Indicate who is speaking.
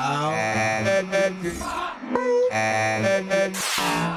Speaker 1: Ow. And, and, and, and, and, and,
Speaker 2: and,